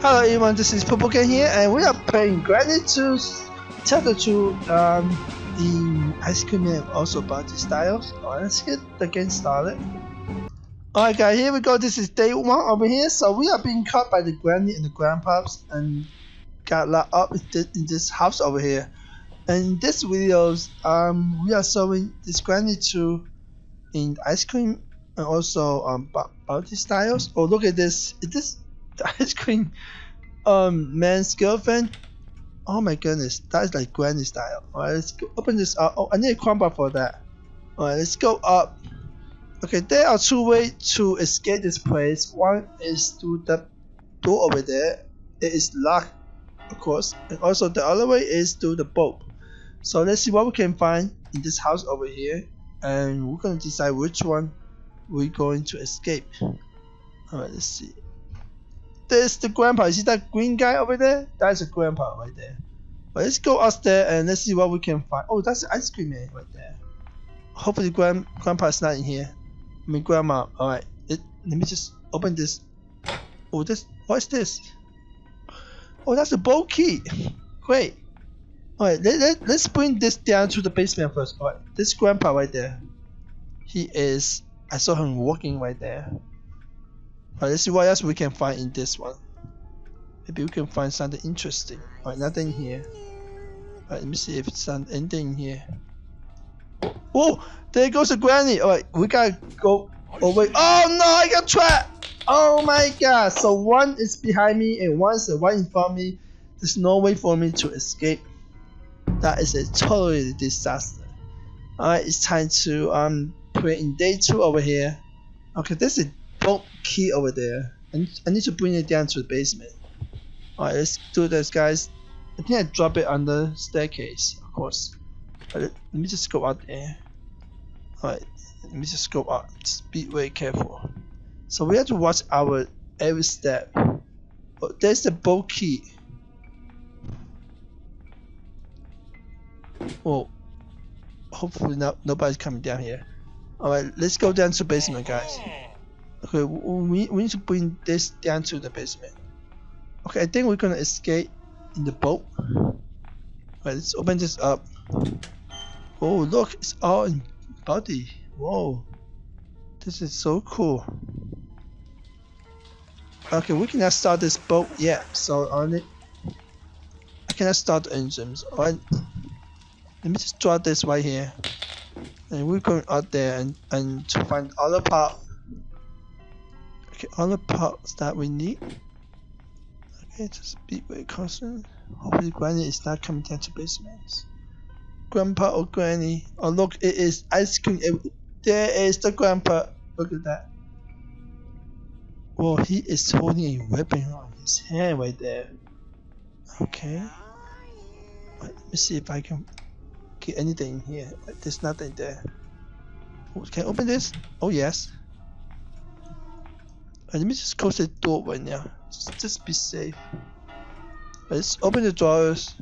Hello everyone, this is Popoken here and we are playing 2 Chapter 2 um, the Ice Cream and also Party Styles. Alright, let's get the game started. Alright guys, here we go. This is day 1 over here. So we are being caught by the Granny and the Grandpaps and got locked up in this house over here. And in this videos, um, we are showing this Granny to in Ice Cream and also um, Party Styles. Oh look at this. Is this the ice cream um man's girlfriend. Oh my goodness, that is like granny style. Alright, let's go open this up. Oh, I need a crumble for that. Alright, let's go up. Okay, there are two ways to escape this place. One is through the door over there. It is locked, of course. And also the other way is through the boat. So let's see what we can find in this house over here. And we're gonna decide which one we're going to escape. Hmm. Alright, let's see there's the grandpa. You see that green guy over there? That's a grandpa right there. But let's go upstairs and let's see what we can find. Oh, that's the ice cream man right there. Hopefully, grand grandpa's not in here. I mean, grandma. All right. It, let me just open this. Oh, this. What's this? Oh, that's a boat key. Great. All right. Let, let, let's bring this down to the basement first. All right. This grandpa right there. He is. I saw him walking right there. Alright, let's see what else we can find in this one. Maybe we can find something interesting. Alright, nothing here. Alright, let me see if it's anything here. Oh, there goes the granny. Alright, we gotta go over. Oh no, I got trapped. Oh my god. So one is behind me and one's the one in front of me. There's no way for me to escape. That is a totally disaster. Alright, it's time to um put in day two over here. Okay, this is bolt key over there. I need, I need to bring it down to the basement. Alright, let's do this, guys. I think I drop it on the staircase, of course. Let, me just go out there. Alright, let me just go out. Just be very careful. So we have to watch our every step. Oh, there's the bolt key. Well, hopefully not, nobody's coming down here. Alright, let's go down to basement, guys. Okay, we, we need to bring this down to the basement. Okay, I think we're gonna escape in the boat. Alright, let's open this up. Oh, look, it's all in body. Whoa. This is so cool. Okay, we cannot start this boat yet, so on it. I cannot start the engines. Alright. Let me just draw this right here. And we're going out there and, and to find other part Okay, all the parts that we need. Okay, just be very cautious. Hopefully Granny is not coming down to basement. Grandpa or Granny. Oh look, it is ice cream. There is the grandpa. Look at that. Well, he is holding a weapon on his hand right there. Okay. Let me see if I can get anything here. There's nothing there. Oh, can I open this? Oh yes let me just close the door right now. Just, just be safe. Let's open the drawers.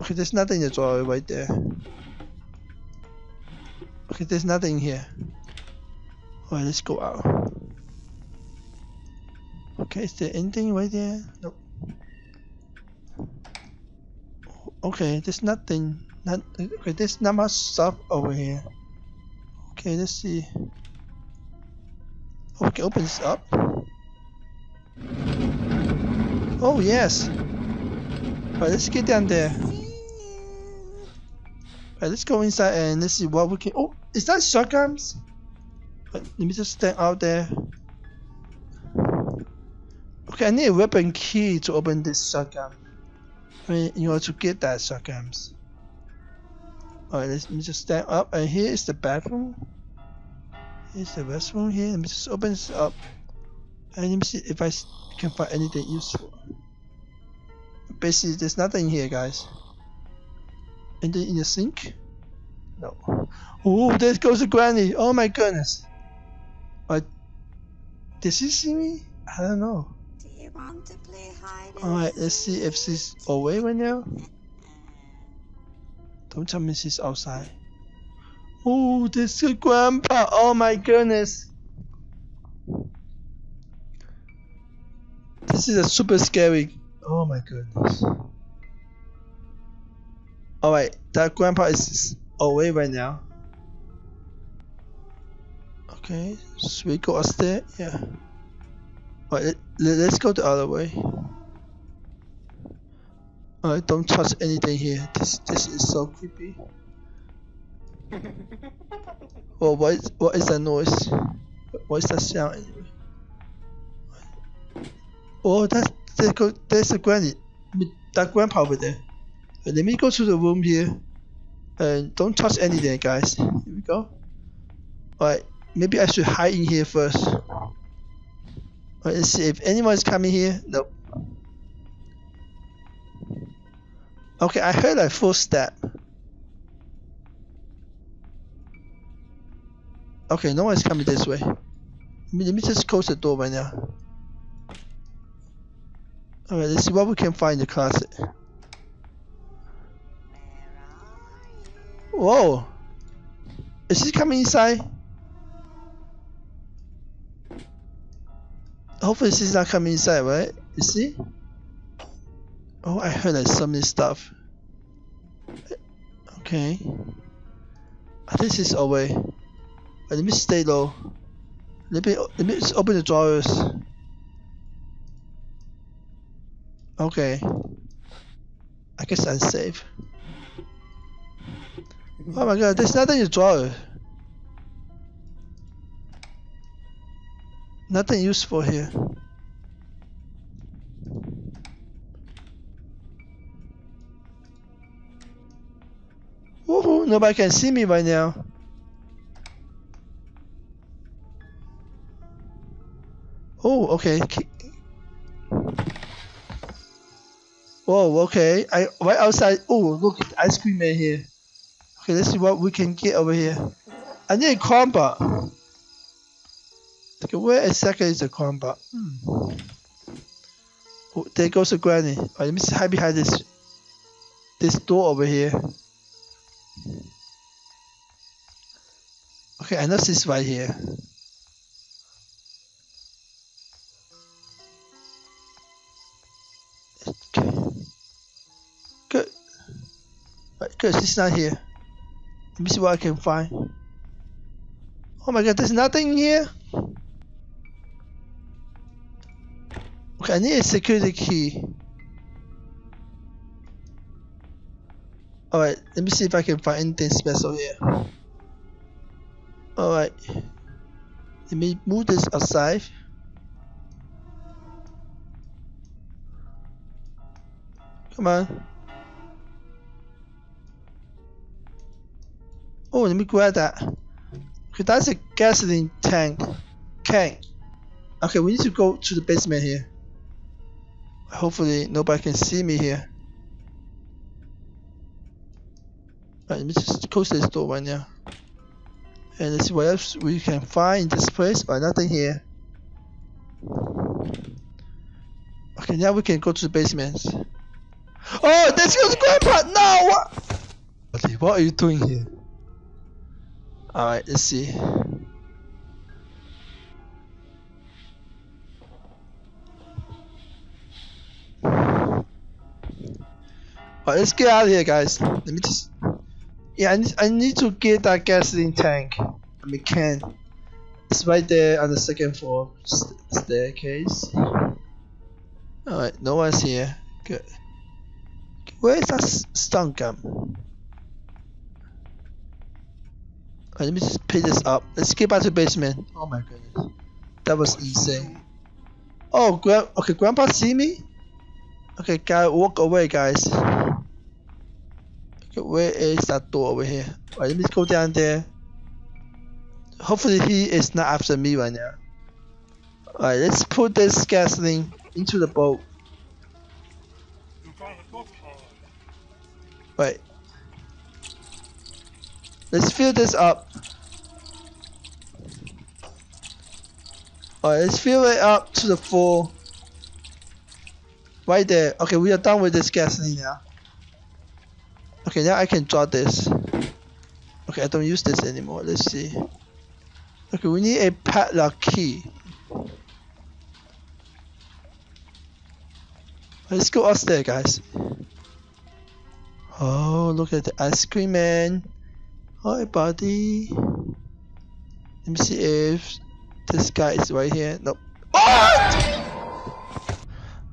Okay, there's nothing in the drawer right there. Okay, there's nothing here. Alright, let's go out. Okay, is there anything right there? Nope. Okay, there's nothing. Okay. There's not much stuff over here. Okay, let's see. Oh, we can open this up. Oh, yes. Alright, let's get down there. Alright, let's go inside and let's see what we can. Oh, is that shotguns? Right, let me just stand out there. Okay, I need a weapon key to open this shotgun. I mean, in order to get that shotguns. Alright, let me just stand up and here is the bathroom. Here's the restroom here. Let me just open this up. And let me see if I can find anything useful. Basically, there's nothing here, guys. Anything in the sink? No. Oh, there goes the granny. Oh my goodness. But did she see me? I don't know. Do you want to play hide Alright, let's see if she's away right now. Don't tell me she's outside. Oh, this is grandpa. Oh my goodness. This is a super scary. Oh my goodness. Alright, that grandpa is away right now. Okay, should we go upstairs? Yeah. Alright, let, let's go the other way. Alright, don't touch anything here. This this is so creepy. Well, what is, what is that noise? What is that sound anyway? Oh, that's there go, there's a granny, that grandpa over there. Let me go to the room here, and don't touch anything, guys. Here we go. Alright, maybe I should hide in here first. Alright, let's see if anyone's coming here. Nope. Okay, I heard a footstep. Okay, no one's coming this way. Let me, let me just close the door right now. Alright, let's see what we can find in the closet. Whoa! Is she coming inside? Hopefully she's not coming inside, right? You see? Oh, I heard like so many stuff. Okay. I think she's away. But let me stay low. Let me let me open the drawers. Okay. I guess I'm safe. Oh my god, there's nothing in the drawer. Nothing useful here. Nobody can see me right now. Oh, okay. Whoa, okay. I right outside. Oh, look, ice cream man here. Okay, let's see what we can get over here. I need a combat. Okay, where exactly is the combat? Hmm. Oh, there goes the granny. Alright, let me hide behind this this door over here. Okay, I know this right here. Good. Right, good, she's not here. Let me see what I can find. Oh my god, there's nothing here? Okay, I need a security key. Alright, let me see if I can find anything special here. Alright. Let me move this aside. Come on. Oh, let me grab that. Okay, that's a gasoline tank. Can. Okay, we need to go to the basement here. Hopefully nobody can see me here. Right, let me just close this door right now. And let's see what else we can find in this place, but nothing here. Okay, now we can go to the basement. Oh, there's your grandpa! No! Okay, what are you doing here? Alright, let's see. Alright, let's get out of here, guys. Let me just. Yeah, I need, I need to get that gasoline tank. I mean, can. It's right there on the second floor st staircase. Alright, no one's here. Good. Where is that stun gun? Alright, let me just pick this up. Let's get back to the basement. Oh my goodness. That was insane. Oh, gra okay, Grandpa see me? Okay, guy, walk away, guys. Where is that door over here? Alright, let me go down there. Hopefully he is not after me right now. Alright, let's put this gasoline into the boat. Wait. Let's fill this up. Alright, let's fill it up to the full. Right there. Okay, we are done with this gasoline now. Okay, now I can draw this. Okay, I don't use this anymore. Let's see. Okay, we need a padlock key. Let's go upstairs, guys. Oh, look at the ice cream man. Hi, buddy. Let me see if this guy is right here. Nope.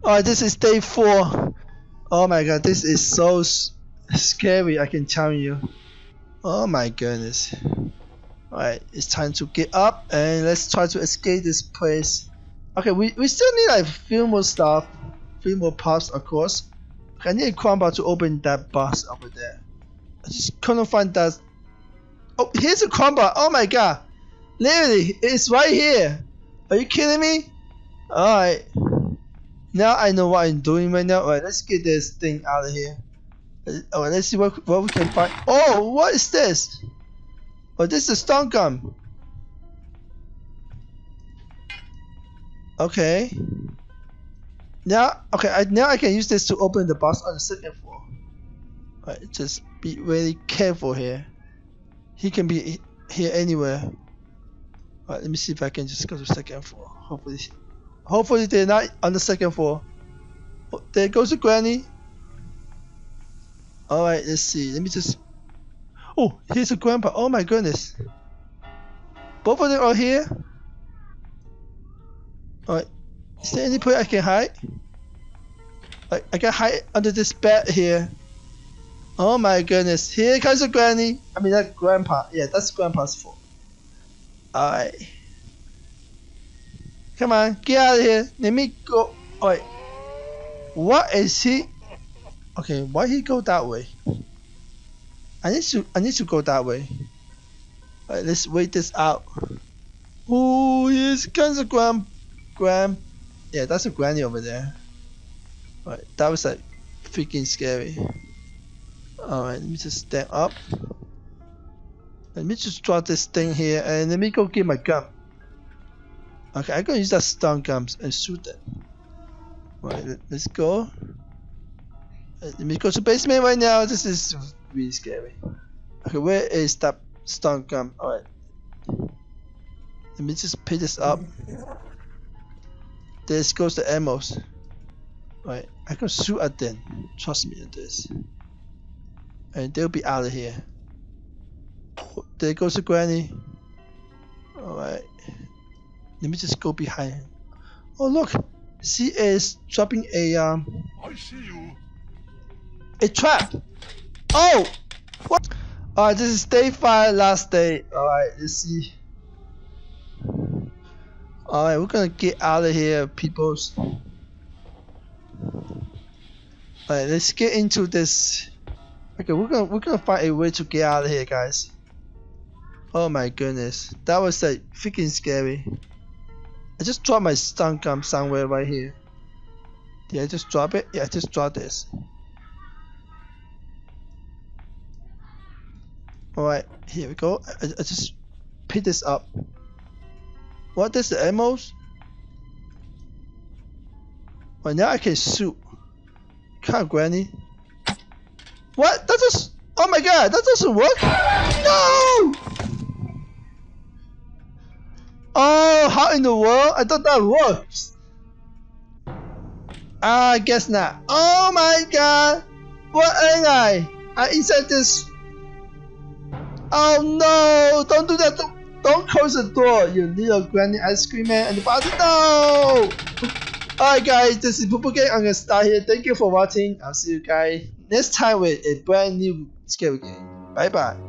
Oh, this is day four. Oh my god, this is so scary, I can tell you. Oh my goodness. Alright, it's time to get up and let's try to escape this place. Okay, we, we still need like a few more stuff, few more parts of course. I need a crowbar to open that box over there. I just couldn't find that. Oh, here's a crowbar. Oh my god. Literally, it's right here. Are you kidding me? Alright. Now I know what I'm doing right now. Alright, let's get this thing out of here. Alright, let's see what, what we can find. Oh, what is this? Oh, this is a stun gun. Okay. Now, okay, I, now I can use this to open the box on the second floor. Alright, just be very careful here. He can be here anywhere. Alright, let me see if I can just go to second floor. Hopefully, hopefully they're not on the second floor. Oh, there goes the granny. Alright, let's see. Let me just... Oh, here's a grandpa. Oh my goodness. Both of them are here. Alright. Is there any place I can hide? Like, I can hide under this bed here. Oh my goodness. Here comes a granny. I mean, that grandpa. Yeah, that's grandpa's fault. Alright. Come on, get out of here. Let me go. Alright. What is he? Okay, why he go that way? I need to I need to go that way. Alright, let's wait this out. Oh, here's comes a grand grand yeah, that's a granny over there. Alright, that was like freaking scary. Alright, let me just stand up. Let me just drop this thing here and let me go get my gun. Okay, I'm gonna use that stun gun and shoot them. Alright, let's go. Let me go to basement right now. This is really scary. Okay, where is that stun gun? Alright. Let me just pick this up. This goes the ammos. Right, I can shoot at them. Trust me on this. And they'll be out of here. There goes the granny. Alright. Let me just go behind. Oh look! She is dropping a um I see you. A trap! Oh! What? Alright, this is day 5, last day. Alright, let's see. Alright, we're gonna get out of here, peoples. Alright, let's get into this. Okay, we're gonna we're gonna find a way to get out of here, guys. Oh my goodness, that was like freaking scary. I just dropped my stun gun somewhere right here. Did I just drop it? Yeah, I just dropped this. Alright, here we go. I, I just pick this up. What is the ammos? Well, now I can shoot. Come on, Granny. What? That just... Oh my god, that doesn't work? No! Oh, how in the world? I thought that works. Ah, I guess not. Oh my god! What am I? I inside this. Oh no! Don't do that! Don't, don't close the door, you little granny ice cream man and the body. No! Alright guys, this is Poopo Gang. I'm gonna start here. Thank you for watching. I'll see you guys next time with a brand new scary game. Bye bye.